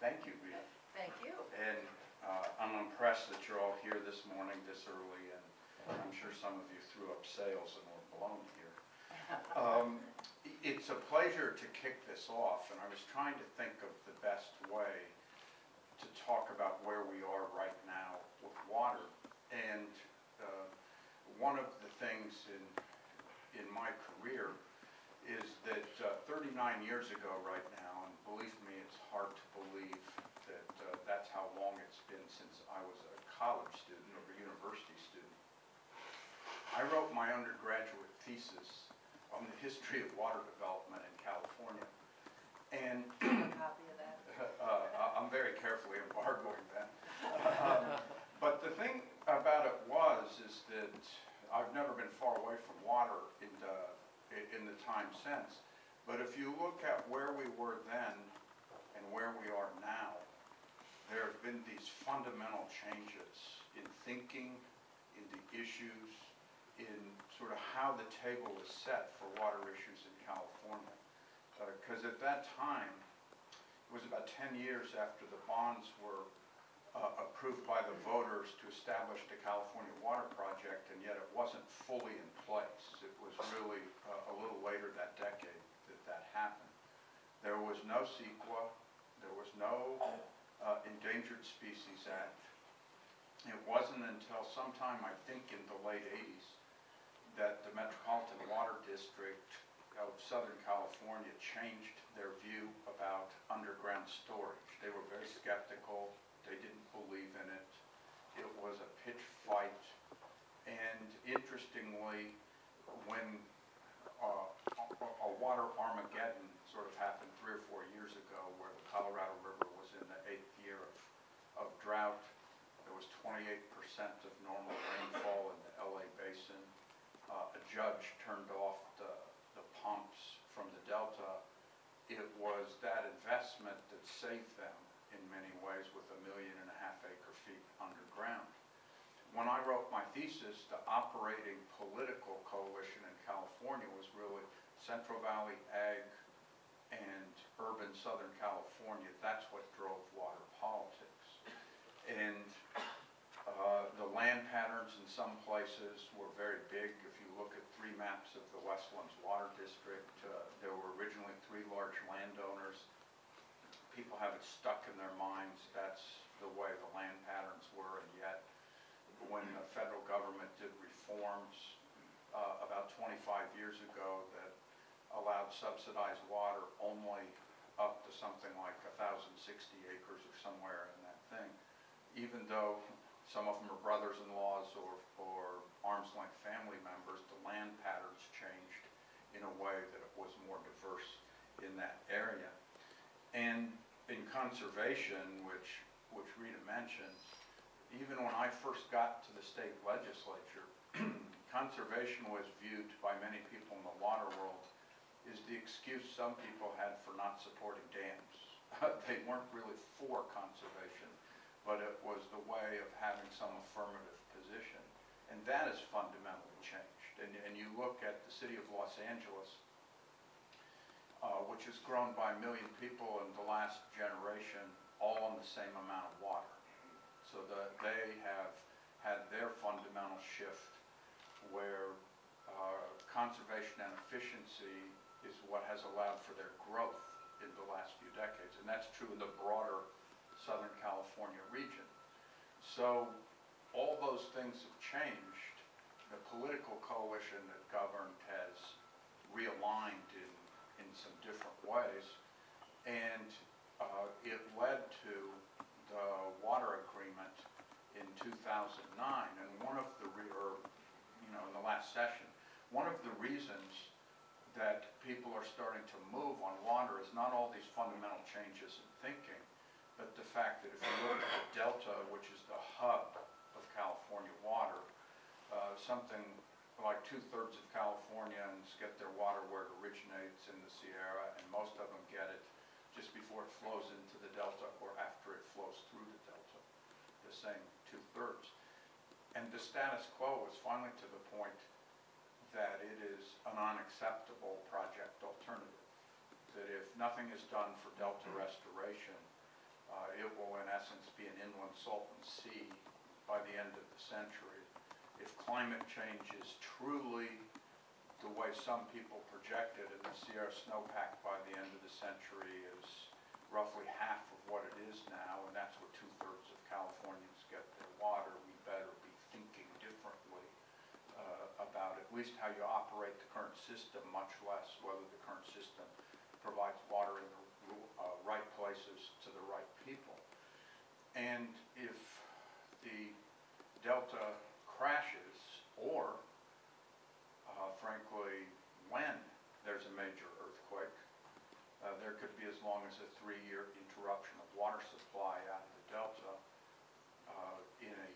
Thank you, Rita. Thank you. And uh, I'm impressed that you're all here this morning this early, and I'm sure some of you threw up sails and were blown here. Um, It's a pleasure to kick this off, and I was trying to think of the best way to talk about where we are right now with water. And uh, one of the things in, in my career is that uh, 39 years ago right now, and believe me, it's hard to believe that uh, that's how long it's been since I was a college student or a university student. I wrote my undergraduate thesis on the history of water development in California. And copy of that. uh, I'm very carefully embargoing that. Um, But the thing about it was, is that I've never been far away from water in the, in the time since. But if you look at where we were then and where we are now, there have been these fundamental changes in thinking, in the issues, in sort of how the table is set for water issues in California. Because at that time, it was about 10 years after the bonds were uh, approved by the voters to establish the California Water Project, and yet it wasn't fully in place. It was really uh, a little later that decade that that happened. There was no CEQA, there was no uh, Endangered Species Act. It wasn't until sometime, I think, in the late 80s, that the Metropolitan Water District of Southern California changed their view about underground storage. They were very skeptical, they didn't believe in it. It was a pitch fight, and interestingly, when water Armageddon sort of happened three or four years ago, where the Colorado River was in the eighth year of, of drought, there was 28% of normal rainfall in the LA basin. Uh, A judge turned off the, the pumps from the delta. It was that investment that saved them in many ways with a million and a half acre feet underground. When I wrote my thesis, the operating political coalition in California was really Central Valley Ag and urban Southern California. That's what drove water politics. And uh, The land patterns in some places were very big. If you look at three maps of the Westlands Water District, uh, there were originally three large landowners. People have it stuck in their minds, that's the way the land patterns were, and yet, when the federal government did reforms uh, about 25 years ago that subsidized water only up to something like 1,060 acres or somewhere in that thing, even though some of them are brothers-in-laws or, or arm's-length family members, the land patterns changed in a way that it was more diverse in that area. And in conservation, which, which Rita mentioned, even when I first got to the state legislature, conservation was viewed by many people in the water world is the excuse some people had for not supporting dams. They weren't really for conservation, but it was the way of having some affirmative position. And that has fundamentally changed. And, and you look at the city of Los Angeles, uh, which has grown by a million people in the last generation, all on the same amount of water. So that they have had their fundamental shift where uh, conservation and efficiency is what has allowed for their growth in the last few decades. And that's true in the broader Southern California region. So all those things have changed. The political coalition that governed has realigned in, in some different ways. And uh, it led to the water agreement in 2009. And one of the, or, you know, in the last session, one of the reasons people are starting to move on water is not all these fundamental changes in thinking, but the fact that if you look at the delta, which is the hub of California water, uh, something like two-thirds of Californians get their water where it originates in the Sierra, and most of them get it just before it flows into the delta or after it flows through the delta, the same two-thirds. And the status quo is finally to the point that it is an unacceptable project alternative. That if nothing is done for delta restoration, Uh, It will in essence be an inland salton sea by the end of the century. If climate change is truly the way some people projected, and the Sierra snowpack by the end of the century is roughly half of what it is now, and that's what two-thirds of Californians get their water, we better be thinking differently uh, about at least how you operate the current system, much less whether the current system provides water in the uh, right places to the right people. And if the delta crashes, or uh, frankly, when there's a major earthquake, uh, there could be as long as a three-year interruption of water supply out of the delta. Uh, In a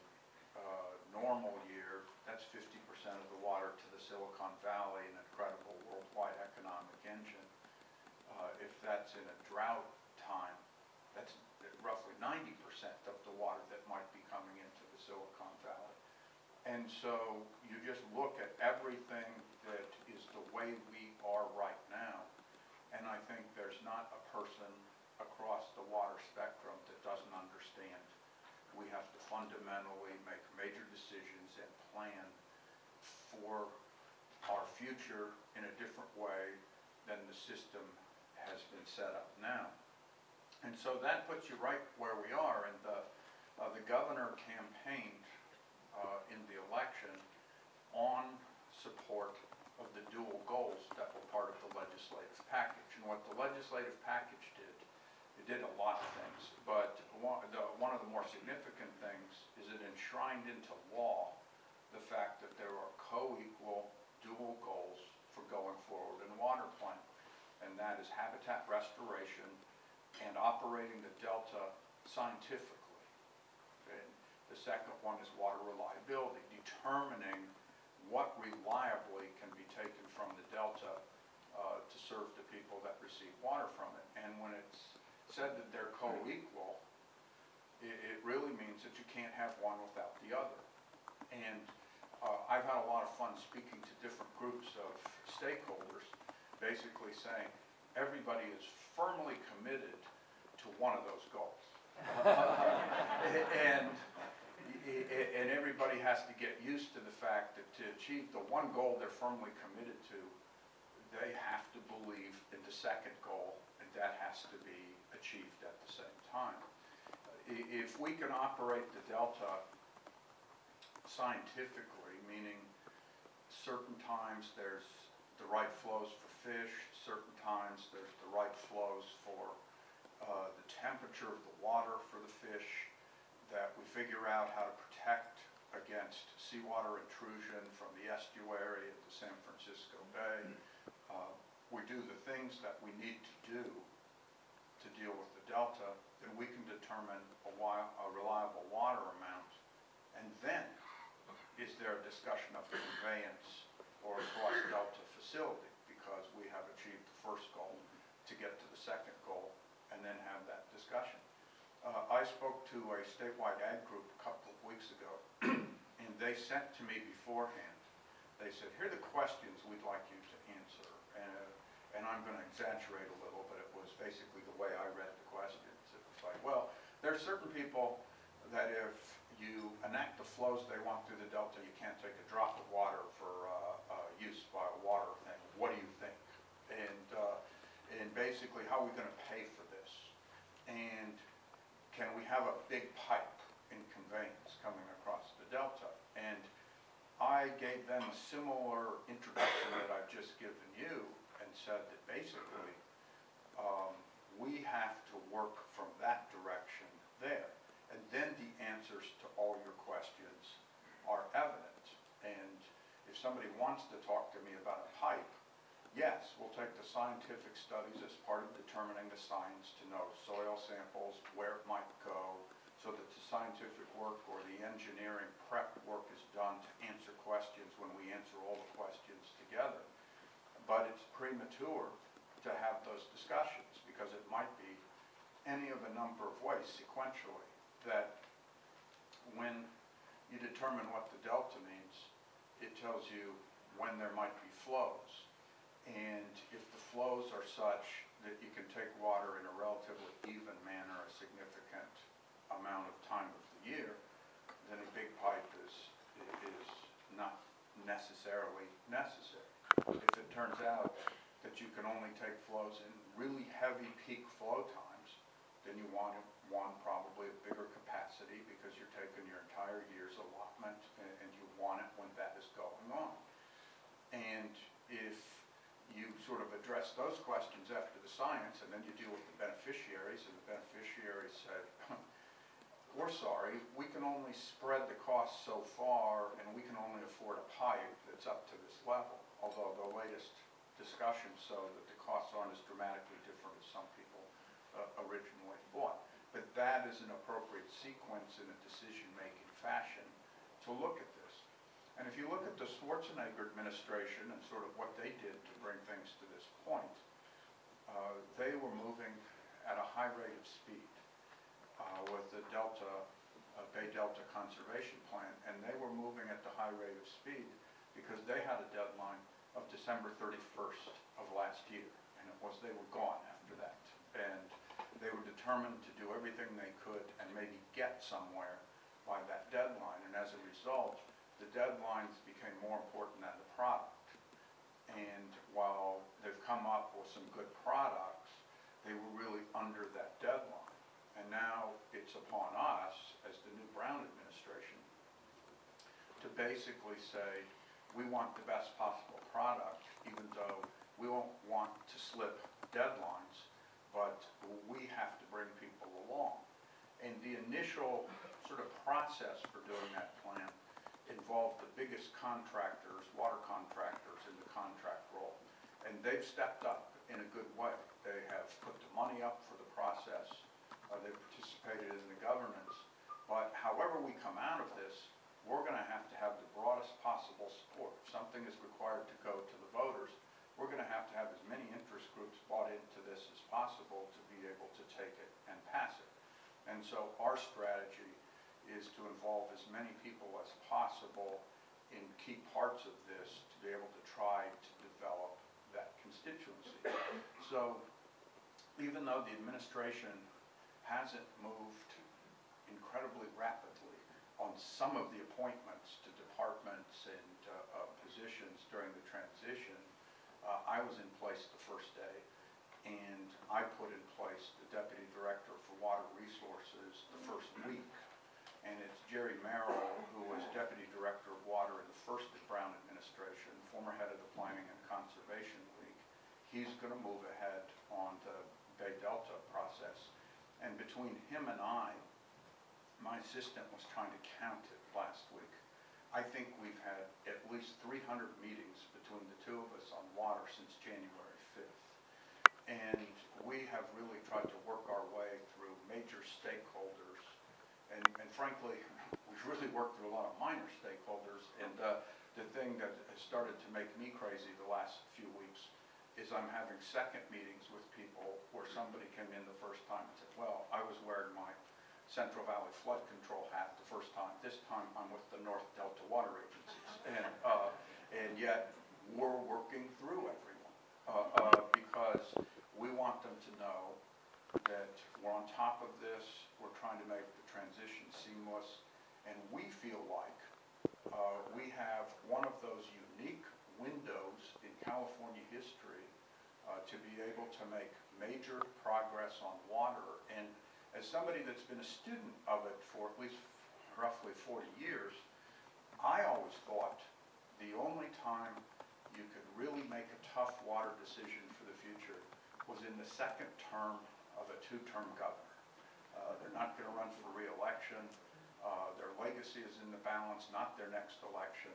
uh, normal year, that's 50% of the water Silicon Valley, an incredible worldwide economic engine. Uh, If that's in a drought time, that's roughly 90% of the water that might be coming into the Silicon Valley. And so you just look at everything that is the way we are right now, and I think there's not a person across the water spectrum that doesn't understand. We have to fundamentally make major decisions and plan for our future in a different way than the system has been set up now. And so that puts you right where we are, and the, uh, the governor campaigned, uh, in the election on support of the dual goals that were part of the legislative package. And what the legislative package did, it did a lot of things, but one, the, one of the more significant things is it enshrined into law the fact that there are co-equal dual goals for going forward in water plan. And that is habitat restoration and operating the delta scientifically. And the second one is water reliability, determining what reliably can be taken from the delta uh, to serve the people that receive water from it. And when it's said that they're co-equal, it, it really means that you can't have one without the other. And uh, I've had a lot of fun speaking to different groups of stakeholders, basically saying, everybody is firmly committed to one of those goals. And, and everybody has to get used to the fact that to achieve the one goal they're firmly committed to, they have to believe in the second goal, and that has to be achieved at the same time. If we can operate the delta scientifically, meaning certain times there's the right flows for fish, certain times there's the right flows for uh, the temperature of the water for the fish, that we figure out how to protect against seawater intrusion from the estuary at the San Francisco Bay. Uh, We do the things that we need to do to deal with the delta, then we can determine a a reliable water amount. And then, is there a discussion of the conveyance or a cross delta facility? Because we have achieved the first goal to get to the second goal and then have that discussion. Uh, I spoke to a statewide ag group a couple of weeks ago, and they sent to me beforehand, they said, here are the questions we'd like you to answer. And, and I'm gonna exaggerate a little, but it was basically the way I read the questions. It was like, well, there are certain people that if you enact the flows they want through the delta, you can't take a drop of water for, uh, uh, use by a water thing. What do you think? And, uh, and basically, how are we gonna pay for this? And can we have a big pipe in conveyance coming across the delta? And I gave them a similar introduction that I've just given you and said that basically, um, we have to work from that direction there. And then the answers to all your questions are evident. And if somebody wants to talk to me about a pipe, yes, we'll take the scientific studies as part of determining the science to know soil samples, where it might go, so that the scientific work or the engineering prep work is done to answer questions when we answer all the questions together. But it's premature to have those discussions, because it might be any of a number of ways sequentially, that when you determine what the delta means, it tells you when there might be flows. And if the flows are such that you can take water in a relatively even manner a significant amount of time of the year, then a big pipe is, is not necessarily necessary. If it turns out that you can only take flows in really heavy peak flow times, then you want, want probably a bigger capacity because you're taking your entire year's allotment and, and you want it when that is And if you sort of address those questions after the science, and then you deal with the beneficiaries, and the beneficiaries said, we're sorry, we can only spread the cost so far, and we can only afford a pipe that's up to this level. Although the latest discussions show that the costs aren't as dramatically different as some people uh, originally thought. But that is an appropriate sequence in a decision-making fashion to look at this. And if you look at the Schwarzenegger administration and sort of what they did to bring things to this point, uh, they were moving at a high rate of speed uh, with the Delta, uh, Bay Delta Conservation Plan, and they were moving at the high rate of speed because they had a deadline of December 31st of last year, and it was, they were gone after that. And they were determined to do everything they could and maybe get somewhere by that deadline, and as a result, the deadlines became more important than the product. And while they've come up with some good products, they were really under that deadline. And now it's upon us, as the new Brown administration, to basically say, we want the best possible product, even though we won't want to slip deadlines, but we have to bring people along. And the initial sort of process for doing that plan involved the biggest contractors, water contractors in the contract role. And they've stepped up in a good way. They have put the money up for the process, uh, they've participated in the governance. But however we come out of this, we're gonna have to have the broadest possible support. If something is required to go to the voters, we're gonna have to have as many interest groups bought into this as possible to be able to take it and pass it. And so our strategy is to involve as many people as possible in key parts of this to be able to try to develop that constituency. So even though the administration hasn't moved incredibly rapidly on some of the appointments to departments and uh, uh, positions during the transition, uh, I was in place the first day, and I put in place the deputy director for water resources the first week. And it's Jerry Meral, who was deputy director of water in the first Brown administration, former head of the Planning and Conservation League. He's gonna move ahead on the Bay Delta process. And between him and I, my assistant was trying to count it last week. I think we've had at least 300 meetings between the two of us on water since January 5th. And we have really tried to work our way through major stakeholders. And and frankly, we've really worked through a lot of minor stakeholders. And uh, the thing that has started to make me crazy the last few weeks is I'm having second meetings with people where somebody came in the first time and said, well, I was wearing my Central Valley Flood Control hat the first time. This time I'm with the North Delta Water Agencies. And, uh, and yet, we're working through everyone. Uh, uh, because we want them to know that we're on top of this, we're trying to make transition seamless, and we feel like, uh, we have one of those unique windows in California history, uh, to be able to make major progress on water. And as somebody that's been a student of it for at least roughly forty years, I always thought the only time you could really make a tough water decision for the future was in the second term of a two-term governor. Uh, They're not going to run for reelection. Uh, Their legacy is in the balance, not their next election.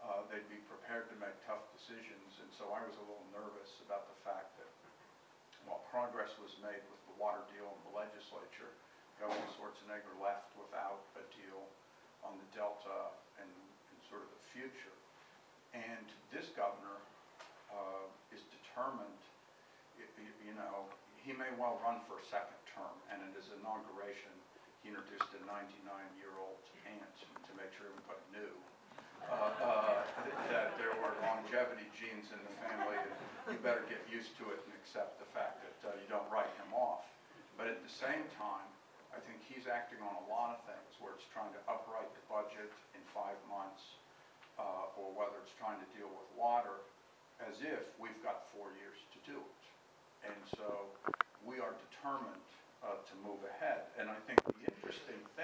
Uh, They'd be prepared to make tough decisions, and so I was a little nervous about the fact that while progress was made with the water deal in the legislature, Governor Schwarzenegger left without a deal on the Delta and and sort of the future. And this governor uh, is determined, you know, he may well run for a second term, and at his inauguration, he introduced a 99-year-old aunt to make sure everybody knew. uh, uh, that there were longevity genes in the family, and you better get used to it and accept the fact that uh, you don't write him off. But at the same time, I think he's acting on a lot of things, where it's trying to upright the budget in five months, uh, or whether it's trying to deal with water, as if we've got four years to do it. And so, we are determined uh, to move ahead. And I think the interesting thing